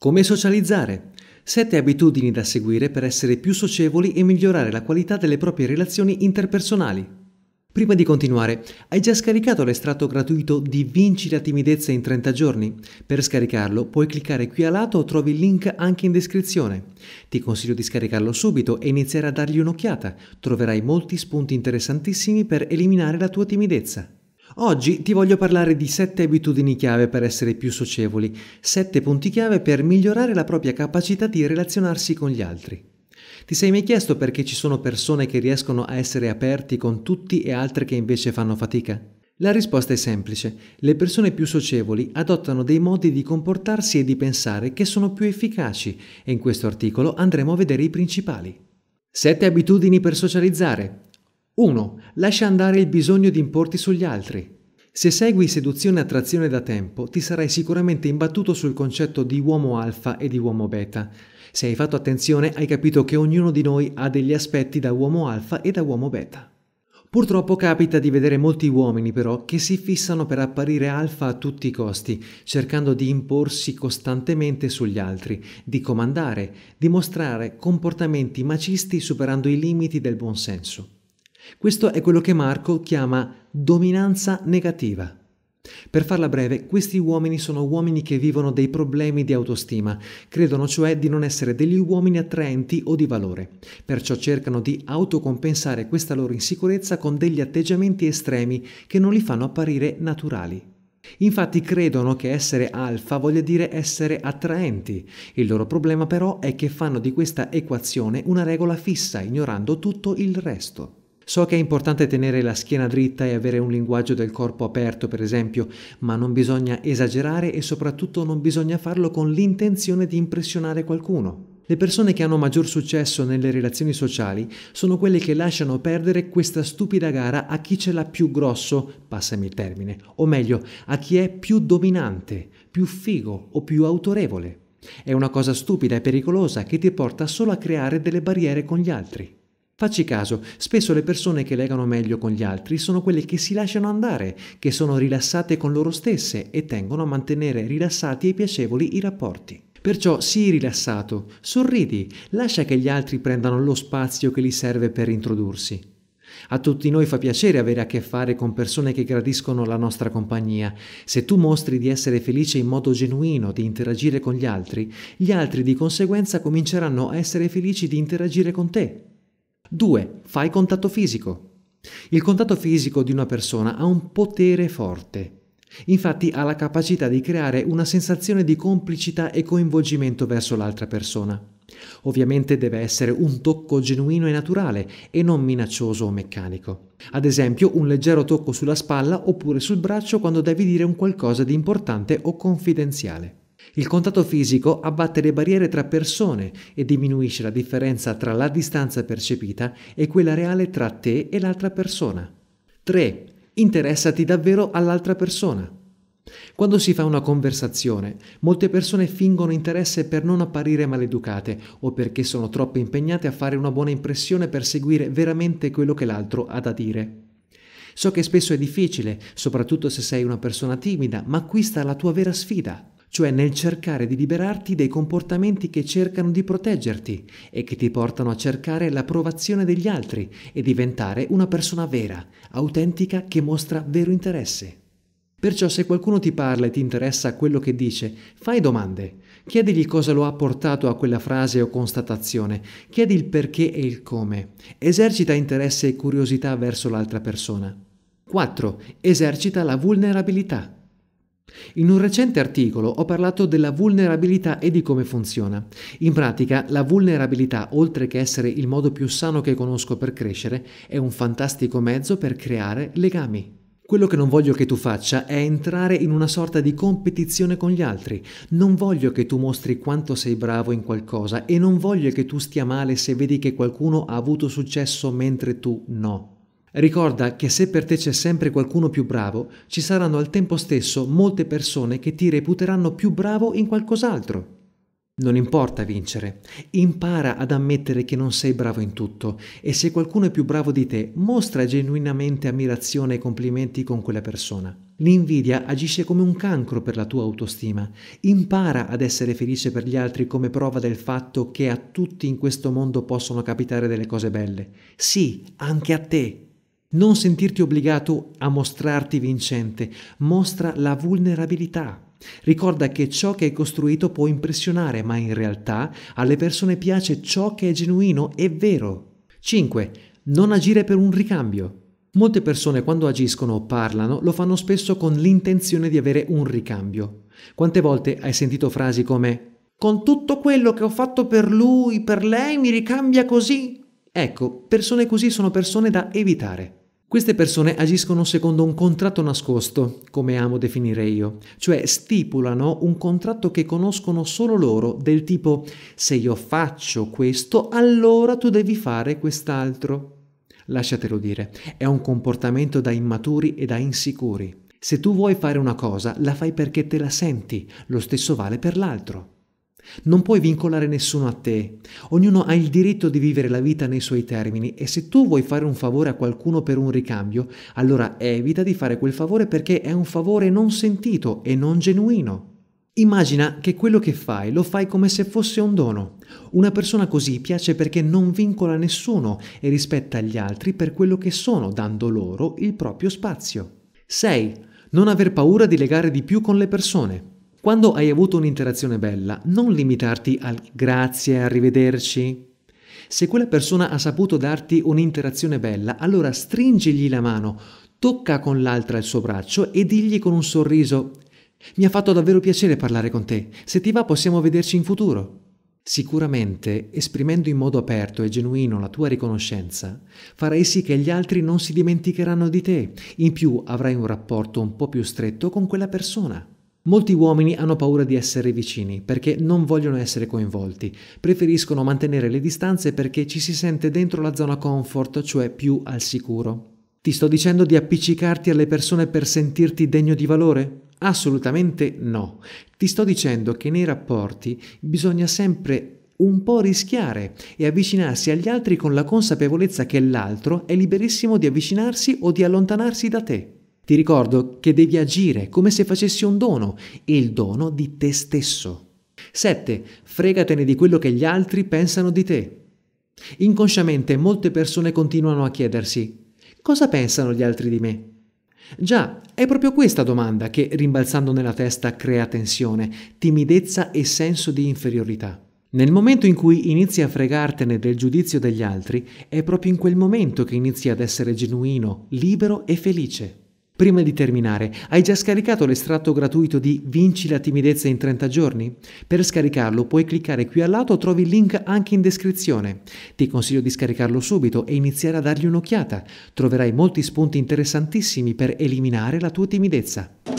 Come socializzare? Sette abitudini da seguire per essere più socievoli e migliorare la qualità delle proprie relazioni interpersonali. Prima di continuare, hai già scaricato l'estratto gratuito di Vinci la timidezza in 30 giorni? Per scaricarlo puoi cliccare qui a lato o trovi il link anche in descrizione. Ti consiglio di scaricarlo subito e iniziare a dargli un'occhiata. Troverai molti spunti interessantissimi per eliminare la tua timidezza. Oggi ti voglio parlare di 7 abitudini chiave per essere più socievoli, 7 punti chiave per migliorare la propria capacità di relazionarsi con gli altri. Ti sei mai chiesto perché ci sono persone che riescono a essere aperti con tutti e altre che invece fanno fatica? La risposta è semplice. Le persone più socievoli adottano dei modi di comportarsi e di pensare che sono più efficaci e in questo articolo andremo a vedere i principali. 7 abitudini per socializzare. 1. Lascia andare il bisogno di importi sugli altri. Se segui seduzione e attrazione da tempo, ti sarai sicuramente imbattuto sul concetto di uomo alfa e di uomo beta. Se hai fatto attenzione, hai capito che ognuno di noi ha degli aspetti da uomo alfa e da uomo beta. Purtroppo capita di vedere molti uomini però che si fissano per apparire alfa a tutti i costi, cercando di imporsi costantemente sugli altri, di comandare, di mostrare comportamenti macisti superando i limiti del buonsenso. Questo è quello che Marco chiama dominanza negativa. Per farla breve, questi uomini sono uomini che vivono dei problemi di autostima, credono cioè di non essere degli uomini attraenti o di valore, perciò cercano di autocompensare questa loro insicurezza con degli atteggiamenti estremi che non li fanno apparire naturali. Infatti credono che essere alfa voglia dire essere attraenti. Il loro problema però è che fanno di questa equazione una regola fissa, ignorando tutto il resto. So che è importante tenere la schiena dritta e avere un linguaggio del corpo aperto, per esempio, ma non bisogna esagerare e soprattutto non bisogna farlo con l'intenzione di impressionare qualcuno. Le persone che hanno maggior successo nelle relazioni sociali sono quelle che lasciano perdere questa stupida gara a chi ce l'ha più grosso, passami il termine, o meglio, a chi è più dominante, più figo o più autorevole. È una cosa stupida e pericolosa che ti porta solo a creare delle barriere con gli altri. Facci caso, spesso le persone che legano meglio con gli altri sono quelle che si lasciano andare, che sono rilassate con loro stesse e tengono a mantenere rilassati e piacevoli i rapporti. Perciò sii rilassato, sorridi, lascia che gli altri prendano lo spazio che gli serve per introdursi. A tutti noi fa piacere avere a che fare con persone che gradiscono la nostra compagnia. Se tu mostri di essere felice in modo genuino di interagire con gli altri, gli altri di conseguenza cominceranno a essere felici di interagire con te. 2. Fai contatto fisico. Il contatto fisico di una persona ha un potere forte. Infatti ha la capacità di creare una sensazione di complicità e coinvolgimento verso l'altra persona. Ovviamente deve essere un tocco genuino e naturale e non minaccioso o meccanico. Ad esempio un leggero tocco sulla spalla oppure sul braccio quando devi dire un qualcosa di importante o confidenziale. Il contatto fisico abbatte le barriere tra persone e diminuisce la differenza tra la distanza percepita e quella reale tra te e l'altra persona. 3. Interessati davvero all'altra persona. Quando si fa una conversazione, molte persone fingono interesse per non apparire maleducate o perché sono troppo impegnate a fare una buona impressione per seguire veramente quello che l'altro ha da dire. So che spesso è difficile, soprattutto se sei una persona timida, ma qui sta la tua vera sfida cioè nel cercare di liberarti dai comportamenti che cercano di proteggerti e che ti portano a cercare l'approvazione degli altri e diventare una persona vera, autentica che mostra vero interesse. Perciò se qualcuno ti parla e ti interessa quello che dice, fai domande, chiedigli cosa lo ha portato a quella frase o constatazione, chiedi il perché e il come, esercita interesse e curiosità verso l'altra persona. 4. Esercita la vulnerabilità. In un recente articolo ho parlato della vulnerabilità e di come funziona. In pratica, la vulnerabilità, oltre che essere il modo più sano che conosco per crescere, è un fantastico mezzo per creare legami. Quello che non voglio che tu faccia è entrare in una sorta di competizione con gli altri. Non voglio che tu mostri quanto sei bravo in qualcosa e non voglio che tu stia male se vedi che qualcuno ha avuto successo mentre tu no. Ricorda che se per te c'è sempre qualcuno più bravo, ci saranno al tempo stesso molte persone che ti reputeranno più bravo in qualcos'altro. Non importa vincere, impara ad ammettere che non sei bravo in tutto e se qualcuno è più bravo di te, mostra genuinamente ammirazione e complimenti con quella persona. L'invidia agisce come un cancro per la tua autostima. Impara ad essere felice per gli altri come prova del fatto che a tutti in questo mondo possono capitare delle cose belle. Sì, anche a te. Non sentirti obbligato a mostrarti vincente, mostra la vulnerabilità. Ricorda che ciò che hai costruito può impressionare, ma in realtà alle persone piace ciò che è genuino e vero. 5. Non agire per un ricambio. Molte persone quando agiscono o parlano lo fanno spesso con l'intenzione di avere un ricambio. Quante volte hai sentito frasi come con tutto quello che ho fatto per lui, per lei, mi ricambia così? Ecco, persone così sono persone da evitare. Queste persone agiscono secondo un contratto nascosto, come amo definire io, cioè stipulano un contratto che conoscono solo loro, del tipo se io faccio questo, allora tu devi fare quest'altro. Lasciatelo dire, è un comportamento da immaturi e da insicuri. Se tu vuoi fare una cosa, la fai perché te la senti, lo stesso vale per l'altro. Non puoi vincolare nessuno a te. Ognuno ha il diritto di vivere la vita nei suoi termini e se tu vuoi fare un favore a qualcuno per un ricambio, allora evita di fare quel favore perché è un favore non sentito e non genuino. Immagina che quello che fai lo fai come se fosse un dono. Una persona così piace perché non vincola nessuno e rispetta gli altri per quello che sono, dando loro il proprio spazio. 6. Non aver paura di legare di più con le persone. Quando hai avuto un'interazione bella, non limitarti al grazie, arrivederci. Se quella persona ha saputo darti un'interazione bella, allora stringigli la mano, tocca con l'altra il suo braccio e digli con un sorriso mi ha fatto davvero piacere parlare con te. Se ti va possiamo vederci in futuro. Sicuramente, esprimendo in modo aperto e genuino la tua riconoscenza, farai sì che gli altri non si dimenticheranno di te. In più avrai un rapporto un po' più stretto con quella persona. Molti uomini hanno paura di essere vicini perché non vogliono essere coinvolti, preferiscono mantenere le distanze perché ci si sente dentro la zona comfort, cioè più al sicuro. Ti sto dicendo di appiccicarti alle persone per sentirti degno di valore? Assolutamente no. Ti sto dicendo che nei rapporti bisogna sempre un po' rischiare e avvicinarsi agli altri con la consapevolezza che l'altro è liberissimo di avvicinarsi o di allontanarsi da te. Ti ricordo che devi agire come se facessi un dono, il dono di te stesso. 7. Fregatene di quello che gli altri pensano di te. Inconsciamente molte persone continuano a chiedersi cosa pensano gli altri di me? Già, è proprio questa domanda che, rimbalzando nella testa, crea tensione, timidezza e senso di inferiorità. Nel momento in cui inizi a fregartene del giudizio degli altri, è proprio in quel momento che inizi ad essere genuino, libero e felice. Prima di terminare, hai già scaricato l'estratto gratuito di Vinci la timidezza in 30 giorni? Per scaricarlo puoi cliccare qui al lato, trovi il link anche in descrizione. Ti consiglio di scaricarlo subito e iniziare a dargli un'occhiata. Troverai molti spunti interessantissimi per eliminare la tua timidezza.